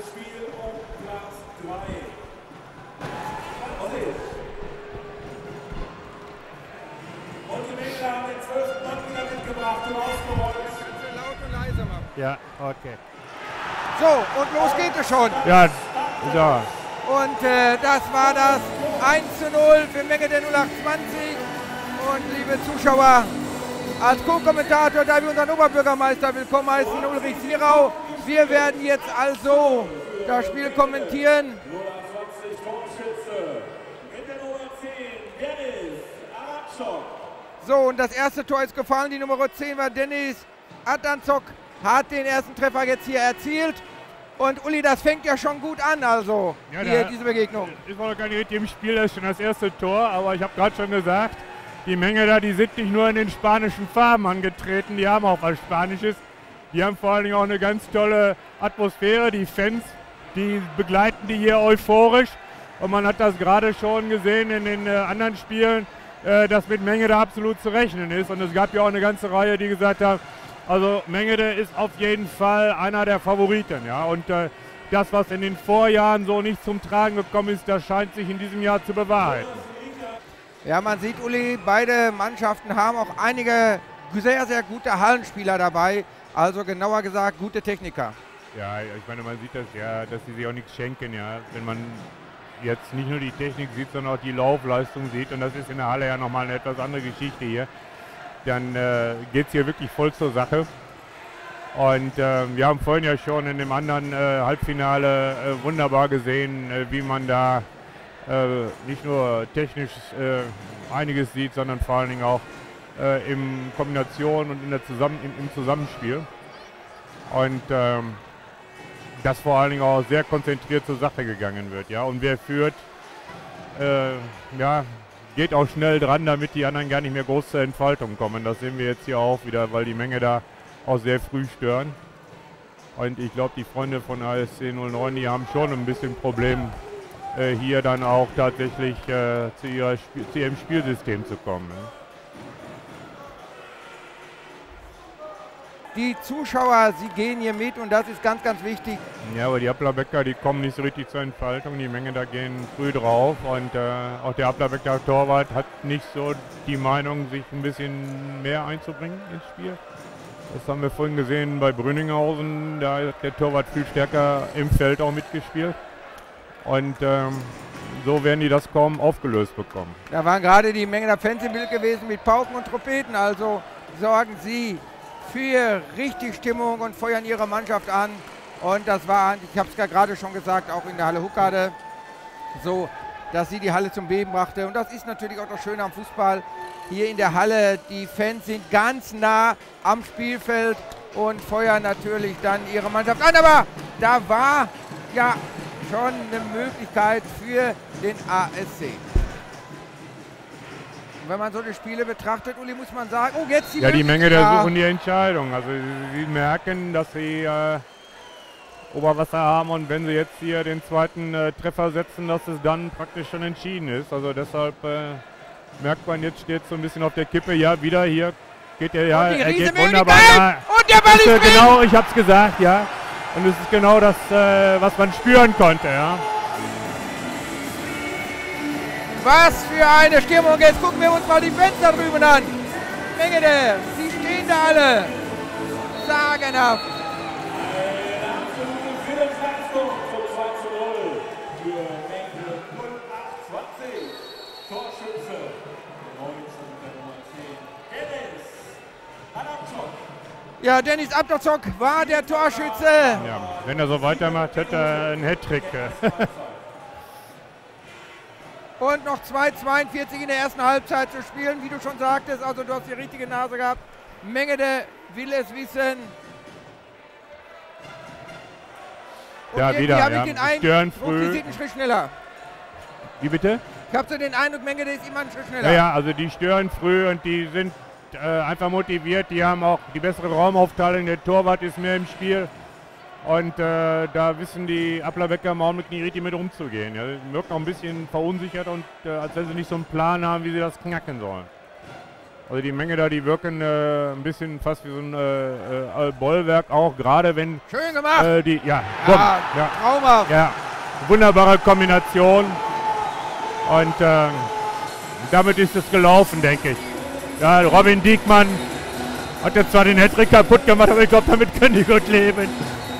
Spiel um Platz 3. Olli. Und die Mängler haben den 12. Mann wieder mitgebracht und ausgerollt. Laut und leise machen. Ja, okay. So, und los geht es schon. Ja, so. Und äh, das war das 1 zu 0 für Menge der 0820. Und liebe Zuschauer, als Co-Kommentator darf ich unseren Oberbürgermeister willkommen heißen, Ulrich Sierau. Wir werden jetzt also das Spiel kommentieren. 120 Torschütze. Mit der Nummer 10, Dennis Aratschok. So, und das erste Tor ist gefallen. Die Nummer 10 war Dennis Adanzok, hat den ersten Treffer jetzt hier erzielt. Und Uli, das fängt ja schon gut an, also Ja, hier da- diese Begegnung. Ist noch gar nicht richtig im Spiel, das ist schon das erste Tor, aber ich habe gerade schon gesagt, die Menge da, die sind nicht nur in den spanischen Farben angetreten, die haben auch was Spanisches. Die haben vor allen Dingen auch eine ganz tolle Atmosphäre, die Fans, die begleiten die hier euphorisch. Und man hat das gerade schon gesehen in den äh, anderen Spielen, äh, dass mit Mengede absolut zu rechnen ist. Und es gab ja auch eine ganze Reihe, die gesagt haben, also Mengede ist auf jeden Fall einer der Favoriten. Ja? Und äh, das, was in den Vorjahren so nicht zum Tragen gekommen ist, das scheint sich in diesem Jahr zu bewahrheiten. Ja, man sieht, Uli, beide Mannschaften haben auch einige sehr, sehr gute Hallenspieler dabei. Also genauer gesagt, gute Techniker. Ja, ich meine, man sieht das ja, dass sie sich auch nichts schenken, ja. Wenn man jetzt nicht nur die Technik sieht, sondern auch die Laufleistung sieht, und das ist in der Halle ja nochmal eine etwas andere Geschichte hier, dann äh, geht es hier wirklich voll zur Sache. Und äh, wir haben vorhin ja schon in dem anderen äh, Halbfinale äh, wunderbar gesehen, äh, wie man da nicht nur technisch äh, einiges sieht, sondern vor allen Dingen auch äh, in Kombination und in der Zusammen im, im Zusammenspiel. Und ähm, dass vor allen Dingen auch sehr konzentriert zur Sache gegangen wird. Ja? Und wer führt, äh, ja, geht auch schnell dran, damit die anderen gar nicht mehr groß zur Entfaltung kommen. Das sehen wir jetzt hier auch wieder, weil die Menge da auch sehr früh stören. Und ich glaube, die Freunde von ASC 09, die haben schon ein bisschen Problem, äh, hier dann auch tatsächlich äh, zu, ihrer Sp zu ihrem Spielsystem zu kommen. Die Zuschauer, sie gehen hier mit und das ist ganz, ganz wichtig. Ja, aber die Applerbecker, die kommen nicht so richtig zur Entfaltung. Die Menge da gehen früh drauf und äh, auch der Applerbecker Torwart hat nicht so die Meinung, sich ein bisschen mehr einzubringen ins Spiel. Das haben wir vorhin gesehen bei Brünninghausen. Da hat der Torwart viel stärker im Feld auch mitgespielt. Und ähm, so werden die das kaum aufgelöst bekommen. Da waren gerade die Menge der Fans im Bild gewesen mit Pauken und Trompeten. Also sorgen sie für richtig Stimmung und feuern ihre Mannschaft an. Und das war, ich habe es ja gerade schon gesagt, auch in der Halle Huckade so, dass sie die Halle zum Beben brachte. Und das ist natürlich auch das Schöne am Fußball. Hier in der Halle, die Fans sind ganz nah am Spielfeld und feuern natürlich dann ihre Mannschaft an. Aber da war ja schon eine Möglichkeit für den ASC. Und wenn man so die Spiele betrachtet, Uli, muss man sagen, oh, jetzt die Ja, die Menge, der suchen die Entscheidung. Also sie, merken, dass sie äh, Oberwasser haben und wenn sie jetzt hier den zweiten äh, Treffer setzen, dass es dann praktisch schon entschieden ist. Also deshalb äh, merkt man, jetzt steht so ein bisschen auf der Kippe. Ja, wieder hier geht der, ja, er geht wunderbar. Und der Ball ist Genau, ich hab's gesagt, ja. Und es ist genau das, äh, was man spüren konnte, ja. Was für eine Stimmung. Jetzt gucken wir uns mal die Fans da drüben an. Menge der, sie stehen da alle. Sagenhaft. Eine absolute Führungsleistung zum 2 zu 0 für Menge 0820. Torschütze, der 19 mit der Nummer 10, Dennis Aratschok. Ja, Dennis Abdozok war der Torschütze. ja. Wenn er so weitermacht, hätte er einen Hattrick. Und noch 2,42 in der ersten Halbzeit zu spielen, wie du schon sagtest. Also du hast die richtige Nase gehabt. Menge der will es wissen. Und Ja, wieder, hab ja. Ich den Eindruck, Stören Sie früh. sind einen Schritt schneller. Wie bitte? Ich habe so den Eindruck, Menge der ist immer einen Schritt schneller. Ja, ja, also die stören früh und die sind äh, einfach motiviert. Die haben auch die bessere Raumaufteilung. Der Torwart ist mehr im Spiel. Und äh, da wissen die Applerbecker Augenblick nicht richtig mit umzugehen. Ja. Die wirken auch ein bisschen verunsichert und äh, als wenn sie nicht so einen Plan haben, wie sie das knacken sollen. Also die Menge da, die wirken äh, ein bisschen fast wie so ein äh, äh, Bollwerk auch, gerade wenn Schön gemacht. äh, die, ja, bumm, ja, ja, traumhaft. ja, wunderbare Kombination. Und ähm, damit ist es gelaufen, denke ich. Ja, Robin Diekmann hat jetzt zwar den Hattrick kaputt gemacht, aber ich glaube, damit können die gut leben.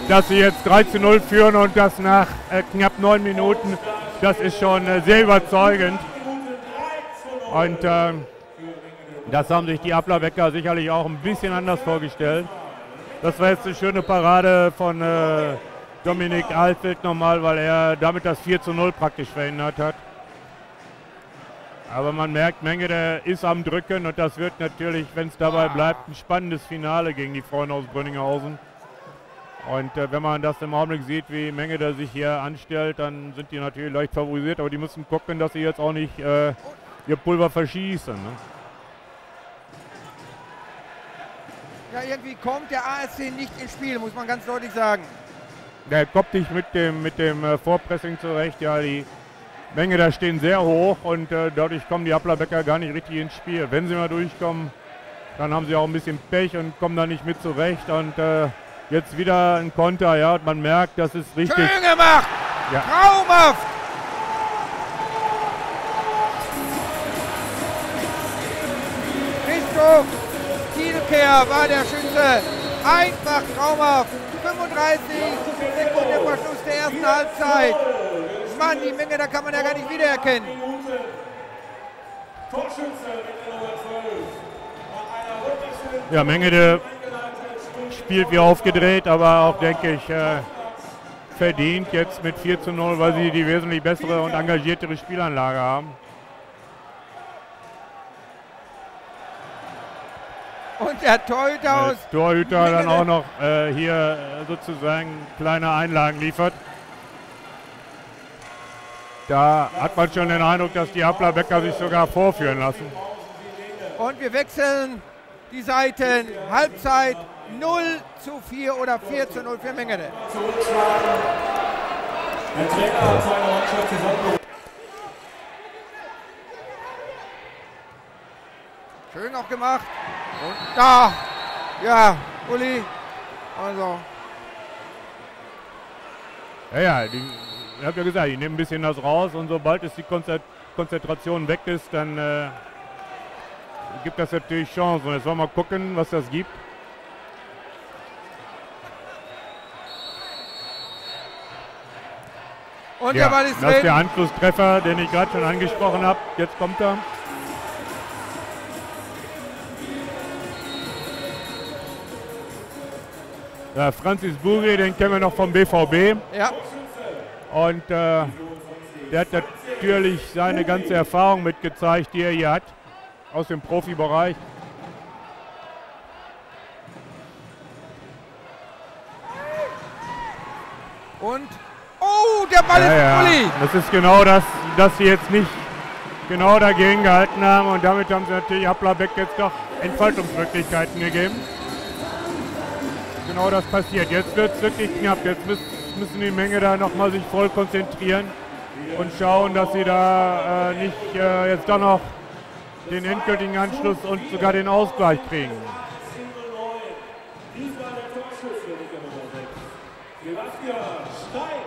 Dass sie jetzt 3 zu 0 führen und das nach äh, knapp neun Minuten, das ist schon äh, sehr überzeugend. Und ähm, das haben sich die Ablerbecker sicherlich auch ein bisschen anders vorgestellt. Das war jetzt eine schöne Parade von äh, Dominik Altwild nochmal, weil er damit das 4 zu 0 praktisch verhindert hat. Aber man merkt, Menge der ist am Drücken und das wird natürlich, wenn es dabei bleibt, ein spannendes Finale gegen die Freunde aus Brünninghausen. Und äh, wenn man das im Augenblick sieht, wie Menge der sich hier anstellt, dann sind die natürlich leicht favorisiert, aber die müssen gucken, dass sie jetzt auch nicht äh, ihr Pulver verschießen. Ne? Ja, irgendwie kommt der ASC nicht ins Spiel, muss man ganz deutlich sagen. Der kommt nicht mit dem, mit dem äh, Vorpressing zurecht. Ja, die Menge da stehen sehr hoch und äh, dadurch kommen die Applerbecker gar nicht richtig ins Spiel. Wenn sie mal durchkommen, dann haben sie auch ein bisschen Pech und kommen da nicht mit zurecht. Und äh, jetzt wieder ein Konter, ja, und man merkt, das ist richtig. Schön gemacht. Ja. Traumhaft. Christoph Kielkehr war der Schütze. Einfach traumhaft. 35 Sekunden vor Schluss der ersten Halbzeit. Mann, die Menge, da kann man ja gar nicht wiedererkennen. Torschütze mit der Nummer 12. Nach einer wunderschönen Ja, Menge der spielt wie aufgedreht, aber auch, denke ich, äh, verdient jetzt mit 4 zu 0, weil sie die wesentlich bessere und engagiertere Spielanlage haben. Und der Torhüter aus Der Torhüter dann auch noch äh, hier äh, sozusagen kleine Einlagen liefert. Da hat man schon den Eindruck, dass die Applerbecker sich sogar vorführen lassen. Und wir wechseln die Seiten. Halbzeit 0 zu 4 oder 4 zu 0 für Mengele. zurückschlagen. Der Trainer hat seine Mannschaft zusammen. Schön auch gemacht. Und da, ja, Uli. Also, Ja, ja, die, ich habe ja gesagt, die nehmen ein bisschen das raus und sobald es die Konzentration weg ist, dann äh, gibt das natürlich Chancen. Und jetzt wollen wir mal gucken, was das gibt. und Ja, der Ball ist das ist der Anschlusstreffer, den ich gerade schon angesprochen habe. Jetzt kommt er. Ja, Franzis Buri, den kennen wir noch vom BVB. Ja, Und äh, der hat natürlich seine ganze Erfahrung mitgezeigt, die er hier hat, aus dem Profibereich. und. Oh, der Ball Ja, ist ja. Das ist genau das, dass sie jetzt nicht genau dagegen gehalten haben und damit haben sie natürlich Applerbeck jetzt doch Entfaltungsmöglichkeiten gegeben. Genau das passiert. Jetzt wird es wirklich knapp. Jetzt müssen, müssen die Menge da nochmal sich voll konzentrieren und schauen, dass sie da äh, nicht äh, jetzt doch noch den endgültigen Anschluss und sogar den Ausgleich kriegen. Dies war der Torschuss für die Nummer 6. Sebastian Stein.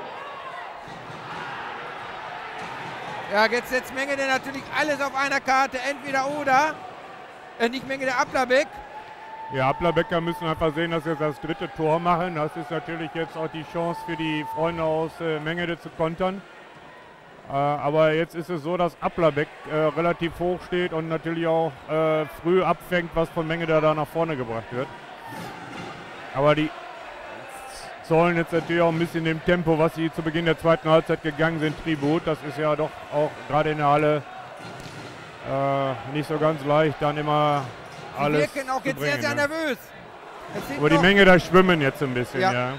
Ja, jetzt setzt Menge natürlich alles auf einer Karte. Entweder oder. Äh, nicht Menge der Ablerbeck. Ja, Applerbecker müssen einfach sehen, dass sie das dritte Tor machen. Das ist natürlich jetzt auch die Chance für die Freunde aus äh, Mengede zu kontern. Äh, aber jetzt ist es so, dass Applerbeck äh, relativ hoch steht und natürlich auch äh, früh abfängt, was von Mengede da nach vorne gebracht wird. Aber die zollen jetzt natürlich auch ein bisschen dem Tempo, was sie zu Beginn der zweiten Halbzeit gegangen sind, Tribut. Das ist ja doch auch gerade in der Halle äh, nicht so ganz leicht, dann immer alles wirken auch jetzt bringen, sehr, sehr ne? nervös. Aber die Menge da schwimmen jetzt ein bisschen, ja. Ja.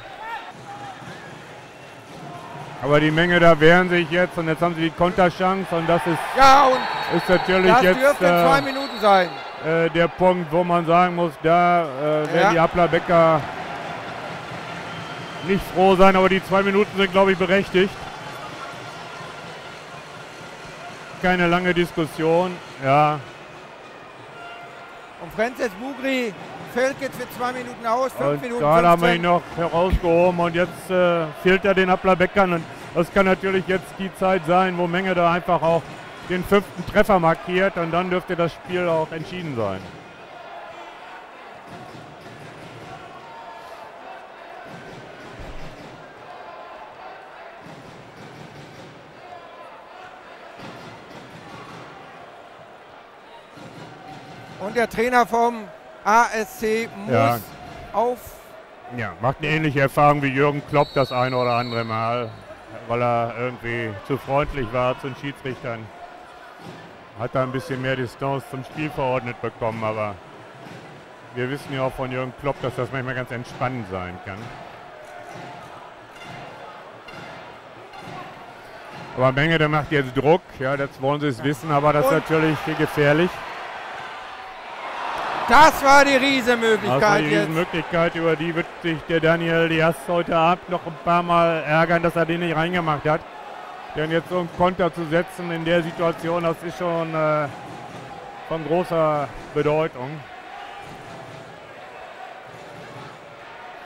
Aber die Menge da wehren sich jetzt und jetzt haben sie die Konterchance und das ist, Ja, und ist natürlich das jetzt dürften zwei äh, Minuten sein. äh, der Punkt, wo man sagen muss, da äh, werden Ja. die Applerbecker nicht froh sein, aber die zwei Minuten sind, glaube ich, berechtigt. Keine lange Diskussion, ja. Und Francis Bugri fällt jetzt für zwei Minuten aus, fünf Und Minuten gerade haben wir 15. ihn noch herausgehoben und jetzt äh, fehlt er den Ablerbeckern. Und das kann natürlich jetzt die Zeit sein, wo Menge da einfach auch den fünften Treffer markiert und dann dürfte das Spiel auch entschieden sein. Und der Trainer vom ASC muss Ja. auf. Ja, macht eine ähnliche Erfahrung wie Jürgen Klopp das eine oder andere Mal, weil er irgendwie zu freundlich war zu den Schiedsrichtern. Hat da ein bisschen mehr Distanz zum Spiel verordnet bekommen, aber wir wissen ja auch von Jürgen Klopp, dass das manchmal ganz entspannend sein kann. Aber Menge, der macht jetzt Druck, ja, das wollen sie es wissen, aber das ist natürlich gefährlich. Das war die Das war Riesenmöglichkeit die jetzt. Möglichkeit, über die wird sich der Daniel Diaz heute Abend noch ein paar Mal ärgern, dass er den nicht reingemacht hat. Denn jetzt so einen Konter zu setzen in der Situation, das ist schon äh, von großer Bedeutung.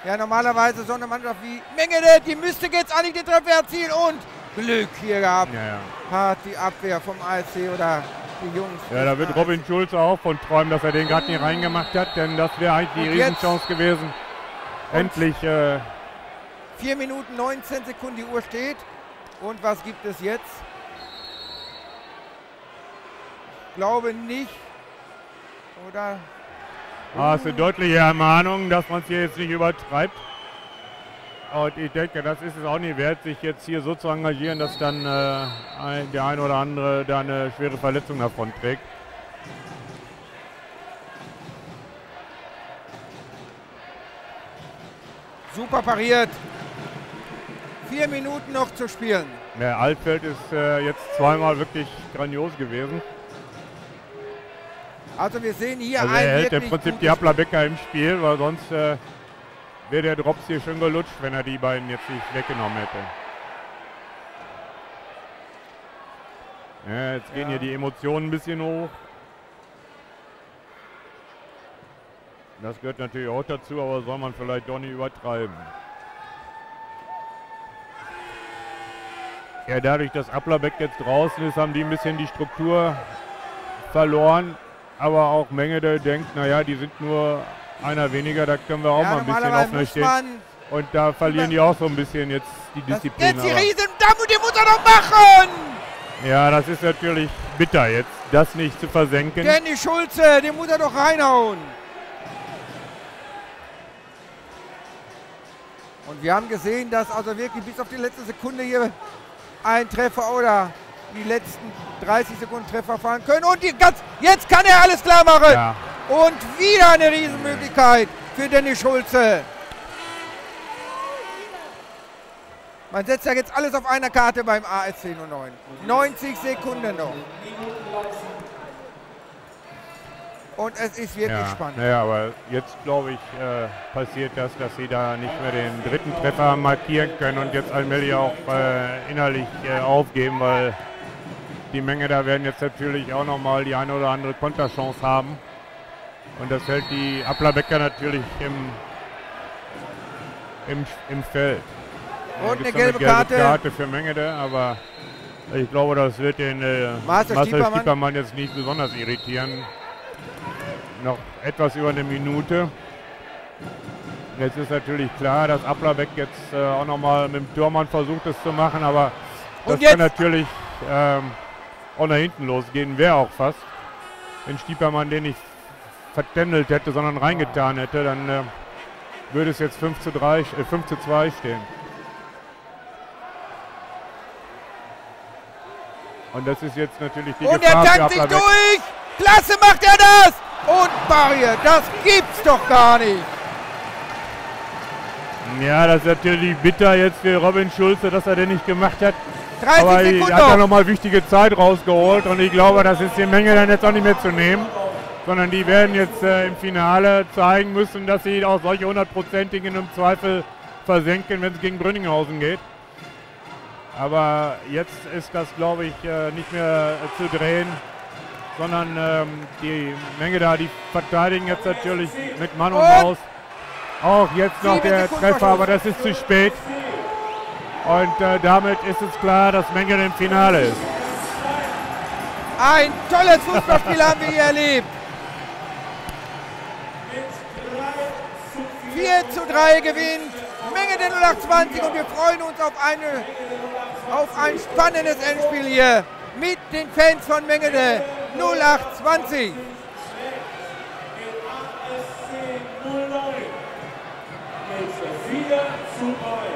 Ja, normalerweise so eine Mannschaft wie Mengele, die müsste jetzt eigentlich den Treffer erzielen und Glück hier gehabt. Ja, ja. Hat die Abwehr vom ASC oder die Jungs. ja, da wird Robin Schulze auch von träumen, dass er den gerade nicht reingemacht hat, denn das wäre eigentlich die Riesenchance gewesen. Endlich, äh, 4 Minuten 19 Sekunden die Uhr steht. Und was gibt es jetzt? Glaube nicht. Oder? ah, ist eine deutliche Ermahnung, dass man es hier jetzt nicht übertreibt. Und ich denke, das ist es auch nicht wert, sich jetzt hier so zu engagieren, dass dann äh, ein, der eine oder andere da eine schwere Verletzung davon trägt. Super pariert. Vier Minuten noch zu spielen. Der Altfeld ist äh, jetzt zweimal wirklich grandios gewesen. Also wir sehen hier Also ein er hält im Prinzip die Applerbecker im Spiel, weil sonst äh, wäre der Drops hier schon gelutscht, wenn er die beiden jetzt nicht weggenommen hätte. Ja, jetzt gehen hier die Emotionen ein bisschen hoch. Das gehört natürlich auch dazu, aber soll man vielleicht doch nicht übertreiben. Ja, dadurch, dass Applerbeck jetzt draußen ist, haben die ein bisschen die Struktur verloren. Aber auch Menge, der denkt, naja, die sind nur einer weniger, da können wir auch Ja, mal ein bisschen offener stehen. Und da verlieren die auch so ein bisschen jetzt die das, Disziplin. jetzt die aber- Riesen, da muss die muss er doch machen! Ja, das ist natürlich bitter jetzt, das nicht zu versenken. Danny Schulze, den muss er doch reinhauen. Und wir haben gesehen, dass also wirklich bis auf die letzte Sekunde hier ein Treffer oder die letzten 30 Sekunden Treffer fallen können. Und die ganz, jetzt kann er alles klar machen. Ja, Und wieder eine Riesenmöglichkeit für Danny Schulze. Man setzt ja jetzt alles auf einer Karte beim ASC 09. 90 Sekunden noch. Und es ist wirklich ja. spannend. Naja, aber jetzt glaube ich, äh, passiert das, dass sie da nicht mehr den dritten Treffer markieren können und jetzt allmählich auch äh, innerlich äh, aufgeben, weil die Menge da werden jetzt natürlich auch nochmal die eine oder andere Konterchance haben. Und das hält die Applerbecker natürlich im, im, im Feld. Und eine noch gelbe Karte. Karte für Mengede, aber ich glaube, das wird den äh, Marcel Marcel Stiepermann. Jetzt nicht besonders irritieren. Noch etwas über eine Minute. Jetzt ist natürlich klar, dass Applerbeck jetzt äh, auch nochmal mit dem Türmann versucht es zu machen, aber das kann natürlich ähm, auch nach hinten losgehen, wäre auch fast. Wenn Stiepermann den nicht vertändelt hätte, sondern reingetan hätte, dann äh, würde es jetzt 5 zu, 3, äh, 5 zu 2 stehen. Und das ist jetzt natürlich die Und er Gefahr für tankt sich durch. Klasse macht er das. Und Barrier, das gibt's doch gar nicht. Ja, das ist natürlich bitter jetzt für Robin Schulze, dass er den nicht gemacht hat. 30 Aber er Sekunden hat da noch. nochmal wichtige Zeit rausgeholt und ich glaube, das ist die Menge dann jetzt auch nicht mehr zu nehmen. Sondern die werden jetzt äh, im Finale zeigen müssen, dass sie auch solche hundertprozentigen im Zweifel versenken, wenn es gegen Brünninghausen geht. Aber jetzt ist das, glaube ich, äh, nicht mehr äh, zu drehen. sondern ähm, die Menge da, die verteidigen jetzt natürlich mit Mann und? Maus. Auch jetzt noch der Treffer, aber das ist zu spät. Und äh, damit ist es klar, dass Mengele im Finale ist. Ein tolles Fußballspiel haben wir hier erlebt. 4 zu 3 gewinnt Menge der 0820 und wir freuen uns auf, eine, auf ein spannendes Endspiel hier mit den Fans von Mengede 0820. ASC 09 mit 4 zu 3.